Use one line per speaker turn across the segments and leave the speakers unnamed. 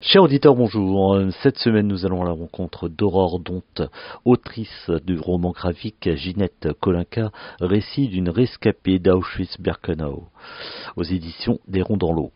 Chers auditeurs, bonjour. Cette semaine, nous allons à la rencontre d'Aurore Donte, autrice du roman graphique Ginette Kolinka, récit d'une rescapée d'Auschwitz-Birkenau, aux éditions des Ronds dans l'eau.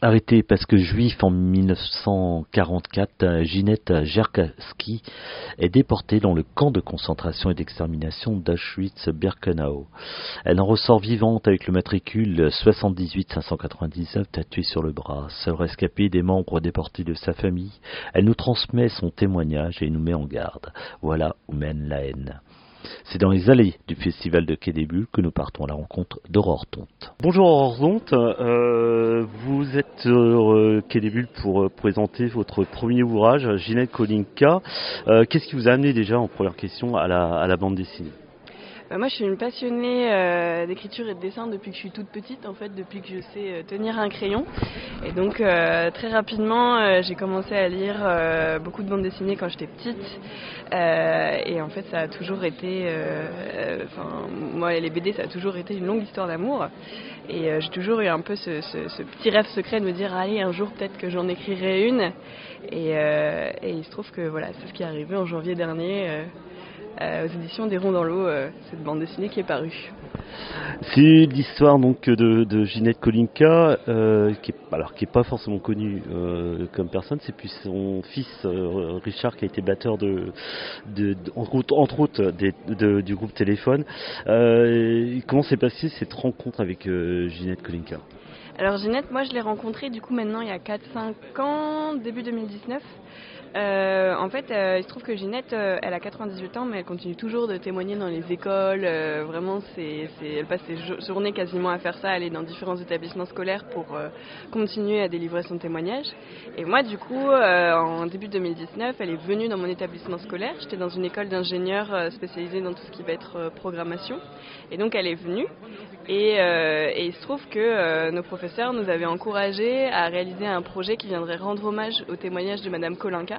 Arrêtée parce que juif en 1944, Ginette Jerkaski est déportée dans le camp de concentration et d'extermination d'Auschwitz-Birkenau. Elle en ressort vivante avec le matricule 78 599 tatoué sur le bras. Seule rescapée des membres déportés de sa famille, elle nous transmet son témoignage et nous met en garde. Voilà où mène la haine. C'est dans les allées du festival de Quai que nous partons à la rencontre d'Aurore Tonte. Bonjour Aurore Tonte, euh, vous êtes euh, pour euh, présenter votre premier ouvrage, Ginette Kolinka. Euh, Qu'est-ce qui vous a amené déjà en première question à la, bande dessinée?
Moi, je suis une passionnée euh, d'écriture et de dessin depuis que je suis toute petite, en fait, depuis que je sais euh, tenir un crayon. Et donc, euh, très rapidement, j'ai commencé à lire beaucoup de bandes dessinées quand j'étais petite. et en fait, ça a toujours été, enfin, moi, les BD, ça a toujours été une longue histoire d'amour. Et j'ai toujours eu un peu ce, petit rêve secret de me dire, allez, un jour, peut-être que j'en écrirai une. Et, et, il se trouve que voilà, c'est ce qui est arrivé en janvier dernier euh, aux éditions des Ronds dans l'eau, euh, cette bande dessinée qui est parue.
C'est l'histoire donc de, de Ginette Kolinka, euh, qui est alors qui est pas forcément connue euh, comme personne, c'est puis son fils euh, Richard qui a été batteur de, de, de entre, entre, autres des, de, du groupe Téléphone. Euh, comment s'est passée cette rencontre avec euh, Ginette Kolinka?
Alors Ginette, moi je l'ai rencontrée du coup maintenant il y a 4-5 ans, début 2019. Euh, en fait, euh, il se trouve que Ginette, euh, elle a 98 ans, mais elle continue toujours de témoigner dans les écoles. Euh, vraiment, elle passe ses journées quasiment à faire ça. Est dans différents établissements scolaires pour continuer à délivrer son témoignage. Et moi, du coup, en début 2019, elle est venue dans mon établissement scolaire. J'étais dans une école d'ingénieurs spécialisée dans tout ce qui va être programmation. Et donc, elle est venue. Et, et il se trouve que nos professeurs nous avaient encouragés à réaliser un projet qui viendrait rendre hommage au témoignage de Madame Kolinka.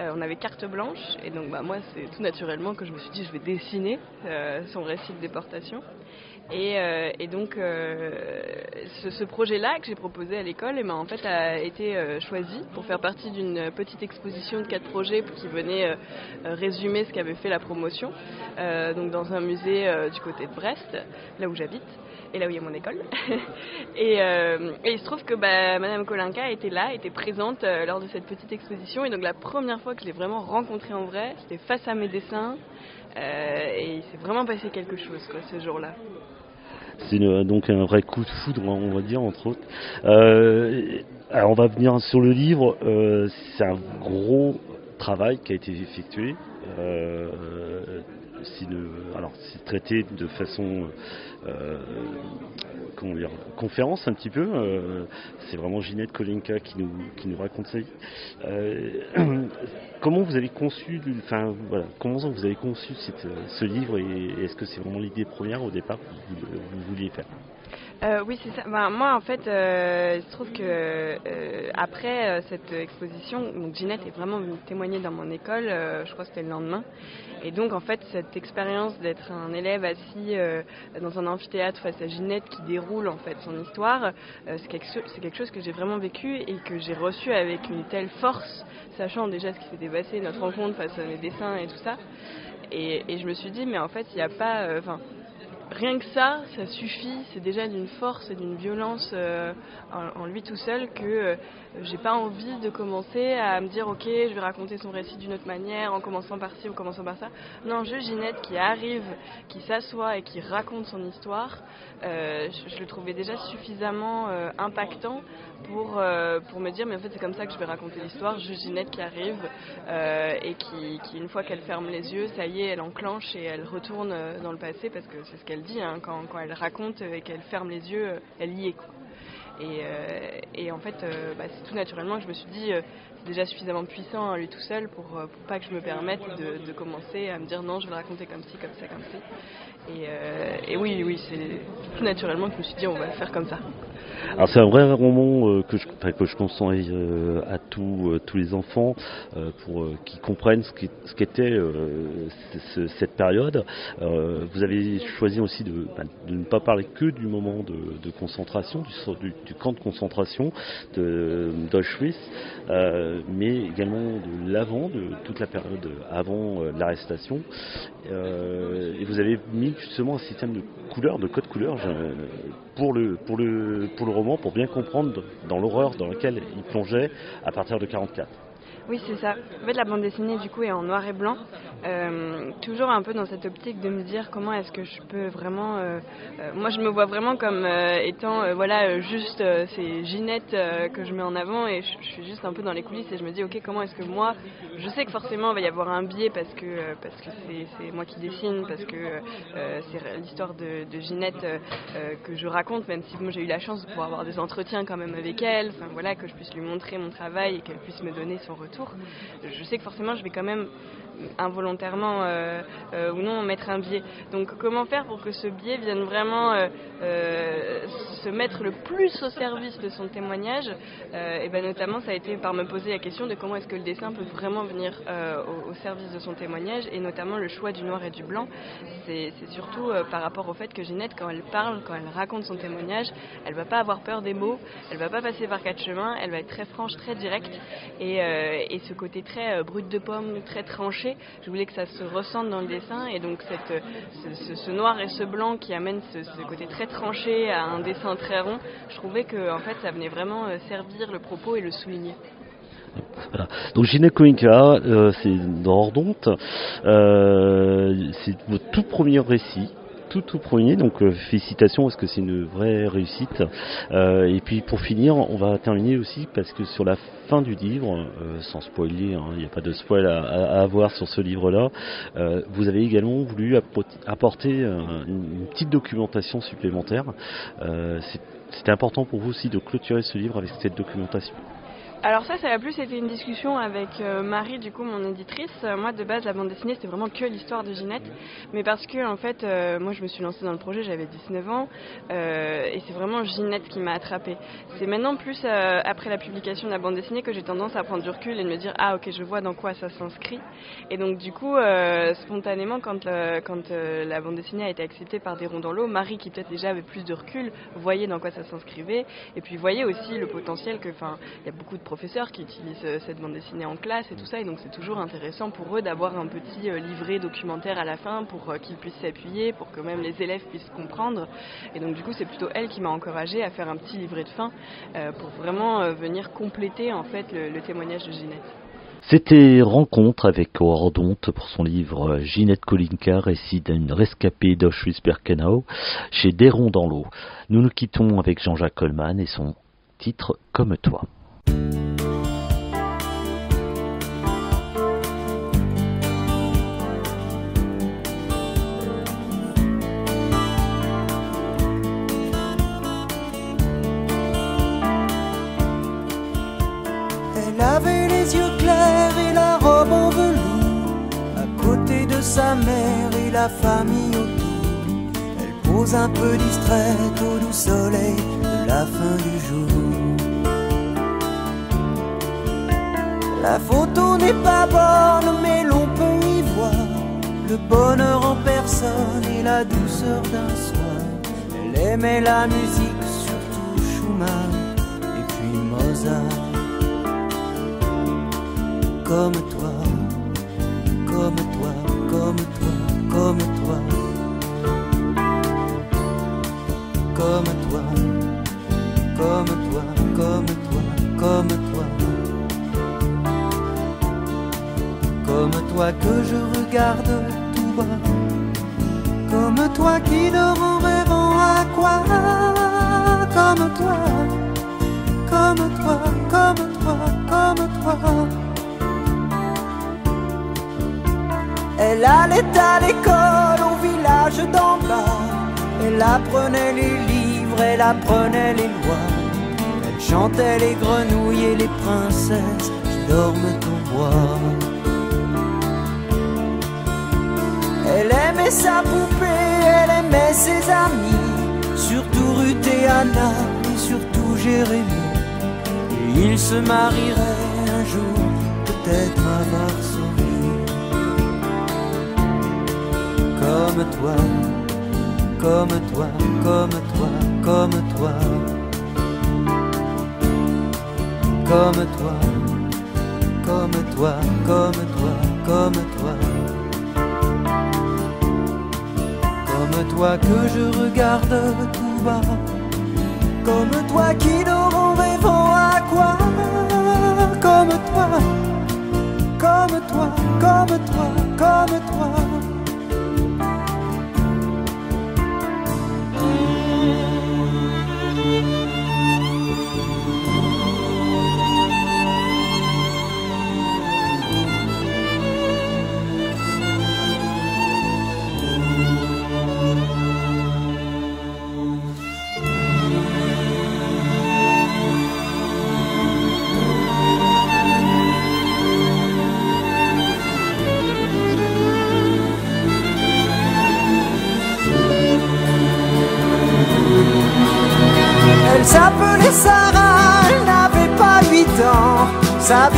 Euh, on avait carte blanche et donc bah, moi c'est tout naturellement que je me suis dit je vais dessiner euh, son récit de déportation. Et, euh, et donc euh, ce, projet-là que j'ai proposé à l'école, eh ben, en fait a été euh, choisi pour faire partie d'une petite exposition de quatre projets qui venait résumer ce qu'avait fait la promotion, donc dans un musée du côté de Brest, là où j'habite et là où il y a mon école. et, il se trouve que bah, Madame Kolinka était là, était présente lors de cette petite exposition. Et donc la première fois que je l'ai vraiment rencontrée en vrai, c'était face à mes dessins. Et il s'est vraiment passé quelque chose ce jour-là.
C'est donc un vrai coup de foudre, on va dire, entre autres. Euh, alors on va venir sur le livre. Euh, c'est un gros travail qui a été effectué. Euh, si alors c'est traité de façon euh, comment dire, conférence un petit peu. Euh, c'est vraiment Ginette Kolinka qui nous, qui nous raconte. Euh, comment vous avez conçu, enfin voilà, comment vous avez conçu cette, ce livre et est-ce que c'est vraiment l'idée première au départ que vous, vous vouliez faire?
Euh, oui, c'est ça. Ben, moi, en fait, euh, il se trouve que euh, après euh, cette exposition, donc Ginette est vraiment venue témoigner dans mon école. Je crois que c'était le lendemain. Et donc, en fait, cette expérience d'être un élève assis dans un amphithéâtre face à Ginette qui déroule en fait son histoire, c'est quelque, chose que j'ai vraiment vécu et que j'ai reçu avec une telle force, sachant déjà ce qui s'était passé, notre rencontre face à mes dessins et tout ça. Et, je me suis dit, mais en fait, il n'y a pas, rien que ça, ça suffit, c'est déjà d'une force et d'une violence euh, en, en, lui tout seul que euh, j'ai pas envie de commencer à me dire ok, je vais raconter son récit d'une autre manière en commençant par ci ou commençant par ça. Non, juste Ginette qui arrive, qui s'assoit et qui raconte son histoire, euh, je, je, le trouvais déjà suffisamment impactant pour, euh, pour me dire mais en fait c'est comme ça que je vais raconter l'histoire, juste Ginette qui arrive euh, et qui, une fois qu'elle ferme les yeux, ça y est, elle enclenche et elle retourne dans le passé parce que c'est ce qu'elle dit hein, quand, quand elle raconte et qu'elle ferme les yeux, elle y est. Quoi. Et, euh, et, en fait, euh, bah, c'est tout naturellement que je me suis dit, euh, déjà suffisamment puissant à lui tout seul pour, pour pas que je me permette de, de, commencer à me dire non, je vais raconter comme ci, comme ça, comme ça. Et, et oui, oui, c'est tout naturellement que je me suis dit, on va le faire comme ça.
Alors c'est un vrai roman euh, que, je, que je conseille euh, à tous, euh, tous les enfants pour qu'ils comprennent ce qu'était qu ce, cette période. vous avez choisi aussi de, bah, de, ne pas parler que du moment de, de concentration, du, du camp de concentration d'Auschwitz, mais également de l'avant, de toute la période avant l'arrestation. et vous avez mis justement un système de couleurs, de code couleurs pour le, pour, le, pour le roman, pour bien comprendre dans l'horreur dans laquelle il plongeait à partir de 44.
Oui, c'est ça. En fait, la bande dessinée, du coup, est en noir et blanc. Euh, toujours un peu dans cette optique de me dire comment est-ce que je peux vraiment. Euh, euh, moi, je me vois vraiment comme étant, voilà, juste c'est Ginette que je mets en avant et je, suis juste un peu dans les coulisses et je me dis, ok, comment est-ce que moi, je sais que forcément il va y avoir un biais parce que parce que c'est moi qui dessine, parce que c'est l'histoire de, de, Ginette que je raconte, même si moi j'ai eu la chance de pouvoir avoir des entretiens quand même avec elle, enfin voilà, que je puisse lui montrer mon travail et qu'elle puisse me donner son retour je sais que forcément je vais quand même involontairement euh, euh, ou non mettre un biais. Donc comment faire pour que ce biais vienne vraiment euh, se mettre le plus au service de son témoignage? Et ben notamment ça a été par me poser la question de comment est-ce que le dessin peut vraiment venir au, service de son témoignage et notamment le choix du noir et du blanc. C'est surtout par rapport au fait que Ginette quand elle parle, quand elle raconte son témoignage, elle va pas avoir peur des mots, elle va pas passer par quatre chemins, elle va être très franche, très directe et, et ce côté très brut de pomme, très tranché je voulais que ça se ressente dans le dessin. Et donc cette, ce, noir et ce blanc qui amène ce, côté très tranché à un dessin très rond, je trouvais que en fait ça venait vraiment euh, servir le propos et le souligner.
Donc euh, c'est dans Ordonte, euh, c'est votre tout premier récit tout tout premier, donc euh, félicitations parce que c'est une vraie réussite. Euh, et puis pour finir, on va terminer aussi parce que sur la fin du livre, euh, sans spoiler, hein, il n'y a pas de spoil à, avoir sur ce livre-là, vous avez également voulu apporter une petite documentation supplémentaire. C'était important pour vous aussi de clôturer ce livre avec cette documentation.
Alors ça, ça a plus été une discussion avec euh, Marie, du coup, mon éditrice. Euh, moi, de base, la bande dessinée, c'était vraiment que l'histoire de Ginette. Mais parce que, en fait, euh, moi, je me suis lancée dans le projet, j'avais 19 ans. et c'est vraiment Ginette qui m'a attrapée. C'est maintenant plus après la publication de la bande dessinée que j'ai tendance à prendre du recul et de me dire, ah, ok, je vois dans quoi ça s'inscrit. Et donc, du coup, spontanément, quand, la bande dessinée a été acceptée par Des Ronds dans l'eau, Marie, qui peut-être déjà avait plus de recul, voyait dans quoi ça s'inscrivait. Et puis, voyait aussi le potentiel que, enfin, il y a beaucoup de professeurs qui utilisent euh, cette bande dessinée en classe et tout ça, et donc c'est toujours intéressant pour eux d'avoir un petit euh, livret documentaire à la fin pour euh, qu'ils puissent s'appuyer, pour que même les élèves puissent comprendre. Et donc du coup, c'est plutôt elle qui m'a encouragée à faire un petit livret de fin pour vraiment venir compléter en fait le, témoignage de Ginette.
C'était Rencontre avec Ordonte pour son livre Ginette Kolinka, récit d'une rescapée d'Auschwitz-Birkenau chez Déron dans l'eau. Nous nous quittons avec Jean-Jacques Coleman et son titre Comme toi.
Elle avait les yeux clairs et la robe en velours, à côté de sa mère et la famille autour. Elle pose un peu distraite au doux soleil de la fin du jour. La photo n'est pas bonne, mais l'on peut y voir le bonheur en personne et la douceur d'un soir. Elle aimait la musique, surtout Schumann et puis Mozart. Comme toi, comme toi, comme toi, comme toi. Comme toi, comme toi, comme toi, comme toi. Comme toi que je regarde tout bas. Comme toi qui dort en rêvant à quoi? Comme toi, comme toi, comme toi, comme toi. Elle allait à l'école au village d'en bas Elle apprenait les livres, elle apprenait les lois. Elle chantait les grenouilles et les princesses qui dorment au bois sa poupée, elle aimait ses amis, surtout Ruth et Anna, et surtout Jérémie. Et ils se marieraient un jour, peut-être à Varsovie. Comme toi, comme toi, comme toi, comme toi. comme toi, comme toi, comme toi, comme toi. Comme toi que je regarde tout bas, comme toi qui dort rêvant à quoi, comme toi, comme toi, comme toi, comme toi.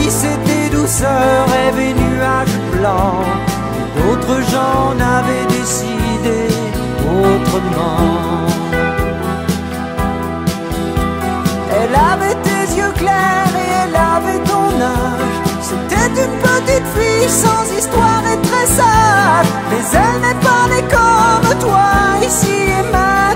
C'était douceur et nuages blancs. D'autres gens n'avaient décidé autrement. Elle avait tes yeux clairs et elle avait ton âge. C'était une petite fille sans histoire et très sage. Mais elle n'est pas née comme toi ici et maintenant.